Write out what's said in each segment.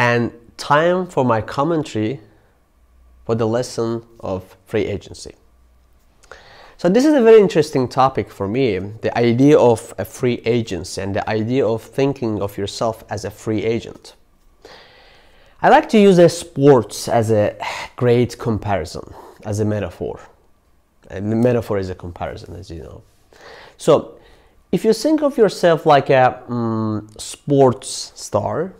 and time for my commentary for the lesson of free agency. So this is a very interesting topic for me, the idea of a free agency and the idea of thinking of yourself as a free agent. I like to use a sports as a great comparison, as a metaphor. And the metaphor is a comparison, as you know. So if you think of yourself like a um, sports star,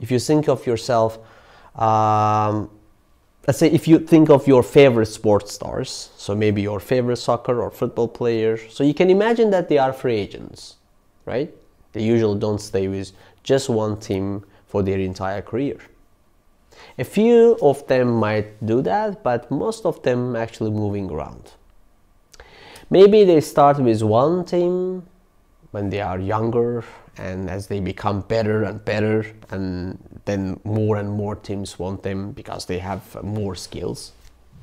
if you think of yourself um, let's say if you think of your favorite sports stars, so maybe your favorite soccer or football player, so you can imagine that they are free agents, right? They usually don't stay with just one team for their entire career. A few of them might do that, but most of them actually moving around. Maybe they start with one team when they are younger and as they become better and better and then more and more teams want them because they have more skills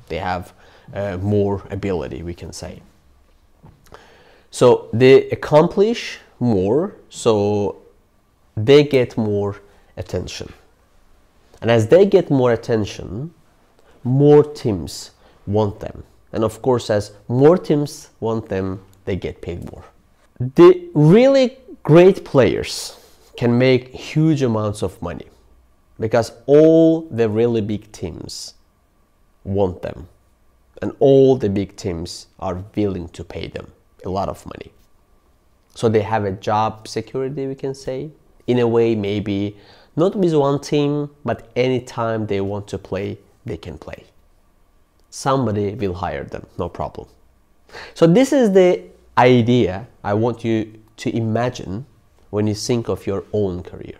they have uh, more ability we can say. So they accomplish more so they get more attention. And as they get more attention more teams want them. And of course as more teams want them they get paid more. The really great players can make huge amounts of money because all the really big teams want them. And all the big teams are willing to pay them a lot of money. So they have a job security we can say in a way maybe not with one team but anytime they want to play they can play. Somebody will hire them no problem. So this is the idea i want you to imagine when you think of your own career.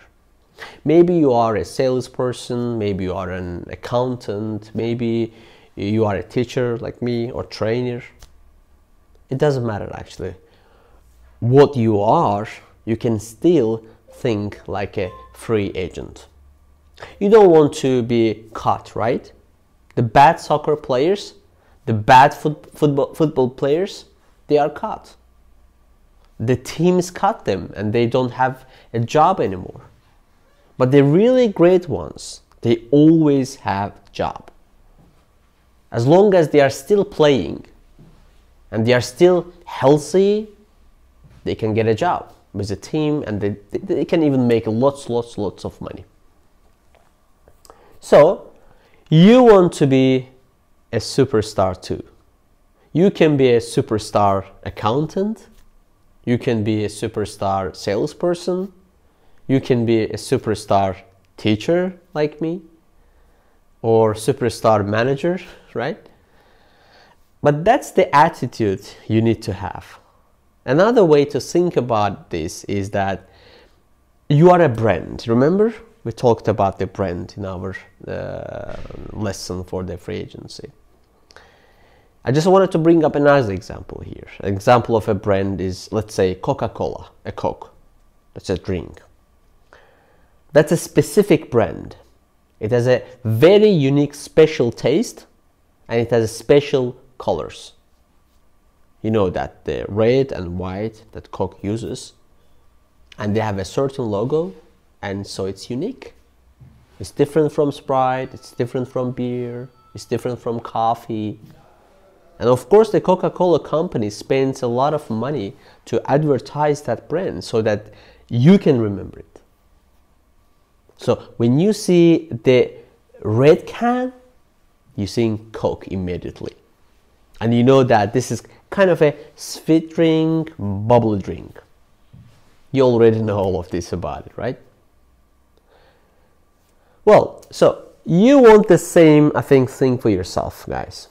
Maybe you are a salesperson, maybe you are an accountant, maybe you are a teacher like me or trainer. It doesn't matter actually. What you are, you can still think like a free agent. You don't want to be caught, right? The bad soccer players, the bad foot, football, football players, they are caught the teams cut them and they don't have a job anymore. But the really great ones, they always have job. As long as they are still playing and they are still healthy, they can get a job with a team and they, they can even make lots, lots, lots of money. So, you want to be a superstar too. You can be a superstar accountant, you can be a superstar salesperson. You can be a superstar teacher like me or superstar manager, right? But that's the attitude you need to have. Another way to think about this is that you are a brand. Remember, we talked about the brand in our uh, lesson for the free agency. I just wanted to bring up another example here. An example of a brand is, let's say, Coca-Cola, a Coke. That's a drink. That's a specific brand. It has a very unique special taste and it has special colors. You know that the red and white that Coke uses and they have a certain logo and so it's unique. It's different from Sprite, it's different from beer, it's different from coffee, and of course, the Coca-Cola company spends a lot of money to advertise that brand so that you can remember it. So when you see the red can, you think Coke immediately. And you know that this is kind of a sweet drink, bubble drink. You already know all of this about it, right? Well, so you want the same, I think, thing for yourself, guys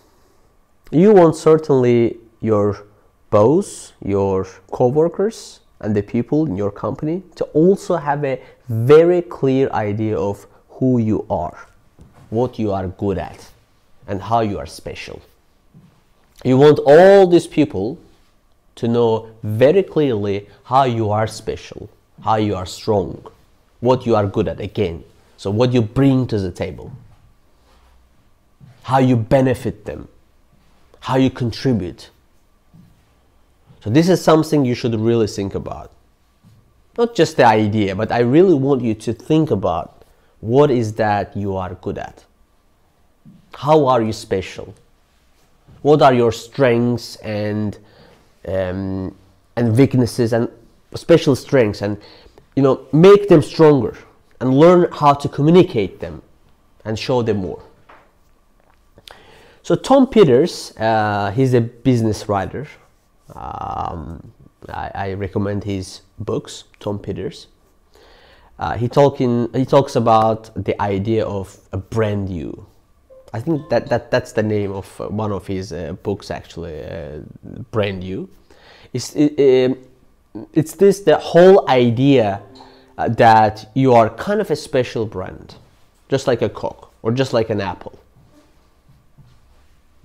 you want certainly your boss, your co-workers and the people in your company to also have a very clear idea of who you are, what you are good at, and how you are special. You want all these people to know very clearly how you are special, how you are strong, what you are good at again. So what you bring to the table, how you benefit them, how you contribute. So this is something you should really think about. Not just the idea, but I really want you to think about what is that you are good at how are you special what are your strengths and um, and weaknesses and special strengths and you know make them stronger and learn how to communicate them and show them more so tom peters uh, he's a business writer um, I, I, recommend his books tom peters uh, he talking he talks about the idea of a brand you I think that, that that's the name of uh, one of his uh, books actually, uh, Brand You. It's, it, um, it's this the whole idea uh, that you are kind of a special brand, just like a Coke or just like an Apple.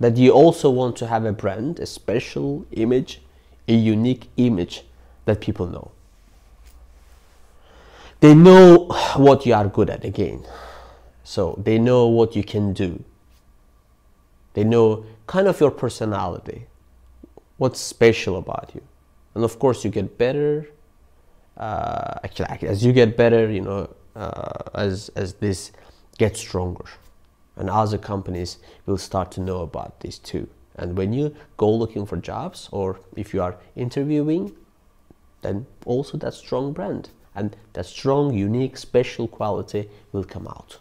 That you also want to have a brand, a special image, a unique image that people know. They know what you are good at again. So they know what you can do they know kind of your personality, what's special about you. And of course, you get better. Uh, actually, as you get better, you know, uh, as, as this gets stronger. And other companies will start to know about this too. And when you go looking for jobs or if you are interviewing, then also that strong brand and that strong, unique, special quality will come out.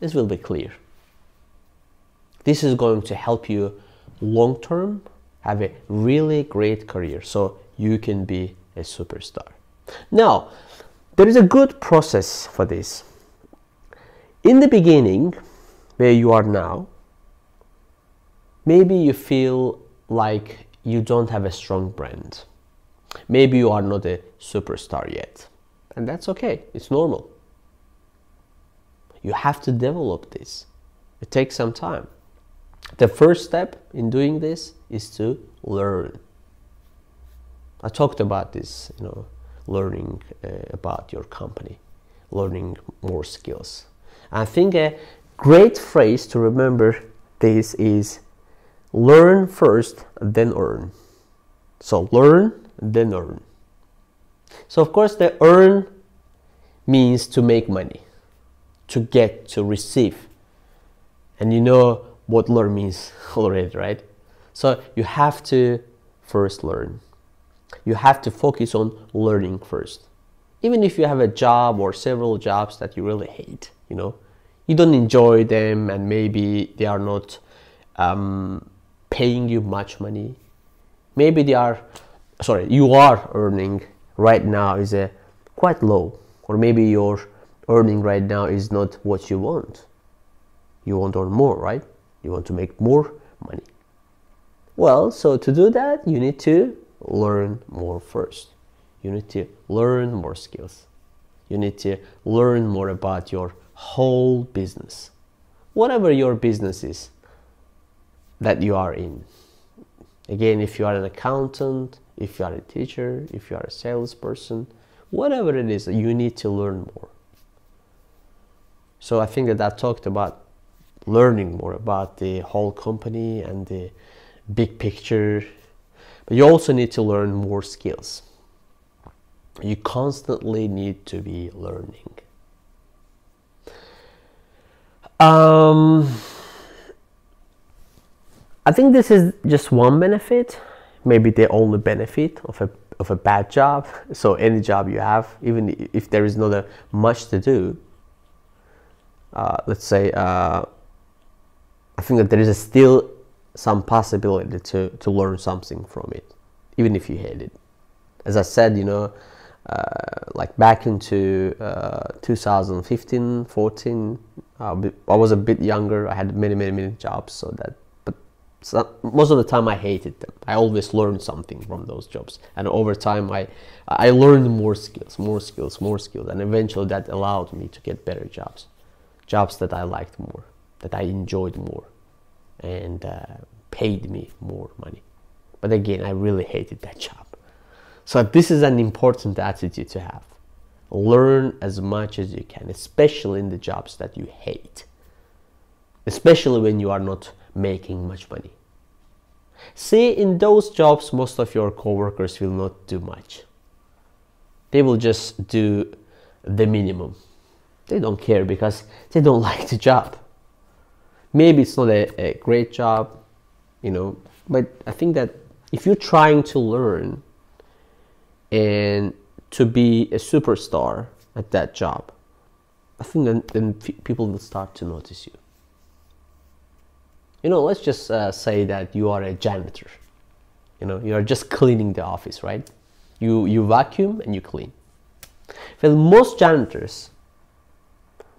This will be clear. This is going to help you long term have a really great career so you can be a superstar. Now, there is a good process for this. In the beginning, where you are now, maybe you feel like you don't have a strong brand. Maybe you are not a superstar yet. And that's okay, it's normal. You have to develop this. It takes some time. The first step in doing this is to learn. I talked about this, you know, learning uh, about your company, learning more skills. I think a great phrase to remember this is learn first, then earn. So learn, then earn. So of course the earn means to make money, to get, to receive. And you know what learn means already, right? So you have to first learn. You have to focus on learning first. Even if you have a job or several jobs that you really hate, you know, you don't enjoy them and maybe they are not um, paying you much money. Maybe they are, sorry, you are earning right now is a quite low, or maybe your earning right now is not what you want. You want to earn more, right? You want to make more money. Well, so to do that, you need to learn more first. You need to learn more skills. You need to learn more about your whole business. Whatever your business is that you are in. Again, if you are an accountant, if you are a teacher, if you are a salesperson, whatever it is, you need to learn more. So I think that I talked about learning more about the whole company and the big picture. But you also need to learn more skills. You constantly need to be learning. Um, I think this is just one benefit, maybe the only benefit of a of a bad job. So any job you have, even if there is not much to do, uh, let's say uh, I think that there is still some possibility to, to learn something from it, even if you hate it. As I said, you know, like back into uh, 2015, 14, uh, I was a bit younger. I had many, many, many jobs, so that. But most of the time, I hated them. I always learned something from those jobs, and over time, I I learned more skills, more skills, more skills, and eventually that allowed me to get better jobs, jobs that I liked more that I enjoyed more and uh, paid me more money. But again, I really hated that job. So this is an important attitude to have. Learn as much as you can, especially in the jobs that you hate, especially when you are not making much money. See, in those jobs, most of your coworkers will not do much. They will just do the minimum they don't care because they don't like the job. Maybe it's not a, a great job, you know, but I think that if you're trying to learn and to be a superstar at that job, I think then, then people will start to notice you. You know, let's just uh, say that you are a janitor. You know, you are just cleaning the office, right? You, you vacuum and you clean. Well, most janitors,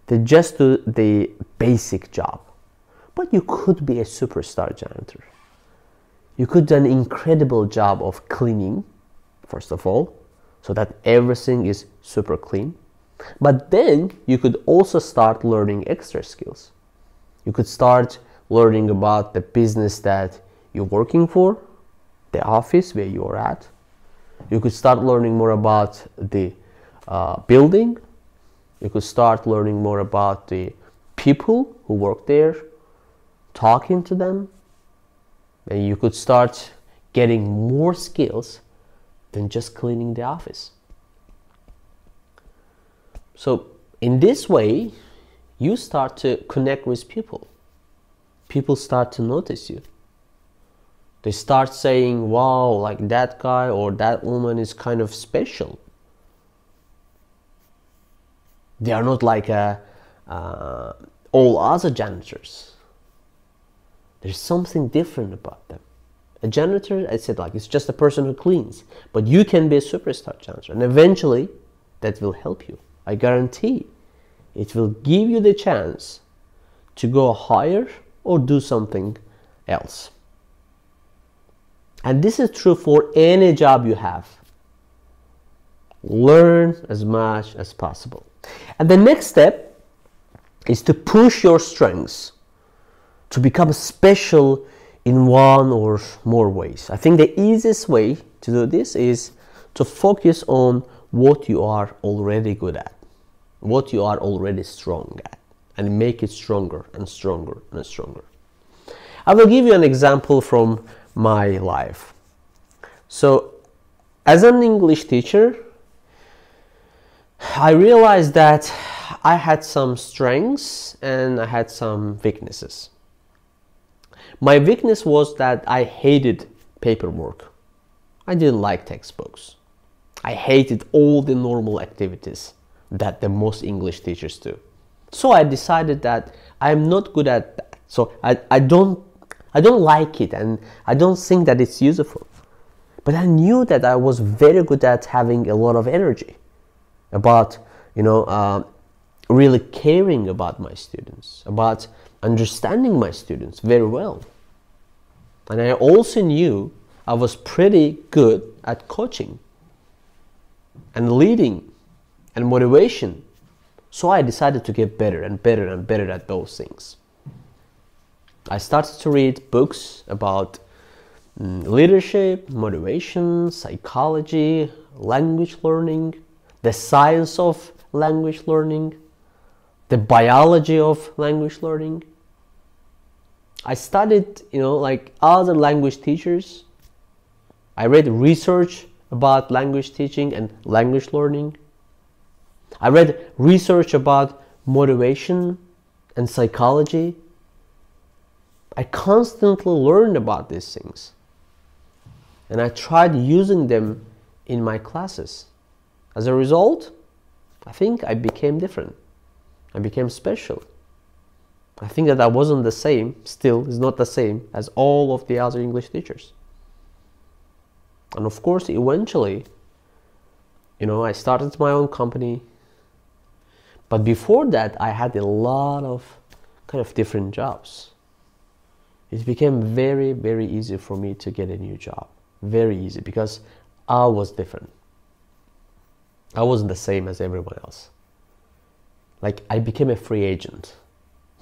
they just do the basic job. But you could be a superstar janitor. You could do an incredible job of cleaning, first of all, so that everything is super clean. But then you could also start learning extra skills. You could start learning about the business that you're working for, the office where you're at. You could start learning more about the uh, building. You could start learning more about the people who work there, talking to them. And you could start getting more skills than just cleaning the office. So, in this way, you start to connect with people. People start to notice you. They start saying, wow, like that guy or that woman is kind of special. They are not like a, uh, all other janitors. There's something different about them. A janitor, I said, like it's just a person who cleans, but you can be a superstar janitor, and eventually, that will help you. I guarantee it will give you the chance to go higher or do something else. And this is true for any job you have. Learn as much as possible. And the next step is to push your strengths to become special in one or more ways. I think the easiest way to do this is to focus on what you are already good at, what you are already strong at, and make it stronger and stronger and stronger. I will give you an example from my life. So, as an English teacher, I realized that I had some strengths and I had some weaknesses. My weakness was that I hated paperwork. I didn't like textbooks. I hated all the normal activities that the most English teachers do. So I decided that I'm not good at that. So I, I don't I don't like it and I don't think that it's useful. But I knew that I was very good at having a lot of energy about, you know, uh, really caring about my students, about understanding my students very well. And I also knew I was pretty good at coaching and leading and motivation. So I decided to get better and better and better at those things. I started to read books about mm, leadership, motivation, psychology, language learning, the science of language learning, the biology of language learning. I studied, you know, like other language teachers. I read research about language teaching and language learning. I read research about motivation and psychology. I constantly learned about these things. And I tried using them in my classes. As a result, I think I became different. I became special. I think that I wasn't the same, still is not the same as all of the other English teachers. And of course, eventually, you know, I started my own company. But before that, I had a lot of kind of different jobs. It became very, very easy for me to get a new job. Very easy because I was different. I wasn't the same as everyone else. Like, I became a free agent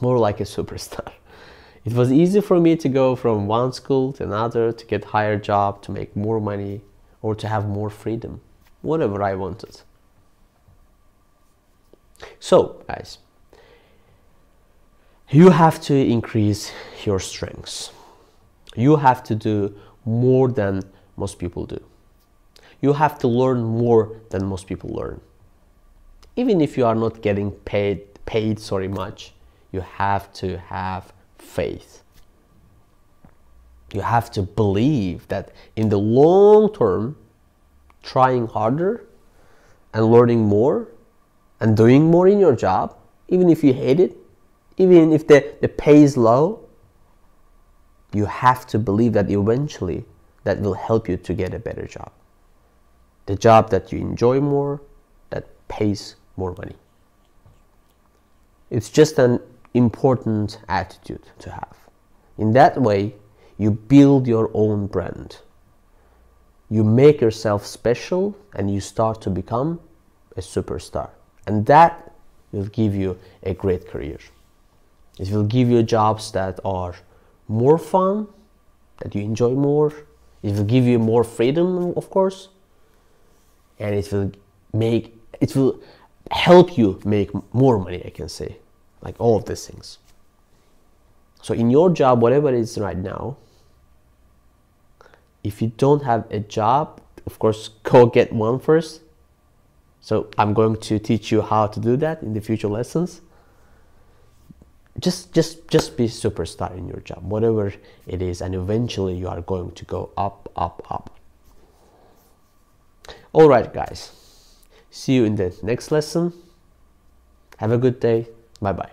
more like a superstar. It was easy for me to go from one school to another to get higher job, to make more money, or to have more freedom, whatever I wanted. So, guys, you have to increase your strengths. You have to do more than most people do. You have to learn more than most people learn. even if you are not getting paid paid sorry much you have to have faith. You have to believe that in the long term trying harder and learning more and doing more in your job even if you hate it even if the, the pay is low you have to believe that eventually that will help you to get a better job. The job that you enjoy more that pays more money. It's just an important attitude to have. In that way you build your own brand. You make yourself special and you start to become a superstar. And that will give you a great career. It will give you jobs that are more fun that you enjoy more. It will give you more freedom of course. And it will make it will help you make more money i can say like all of these things. So in your job whatever it is right now if you don't have a job of course go get one first. So i'm going to teach you how to do that in the future lessons. Just just just be superstar in your job whatever it is and eventually you are going to go up up up. All right guys. See you in the next lesson. Have a good day bye bye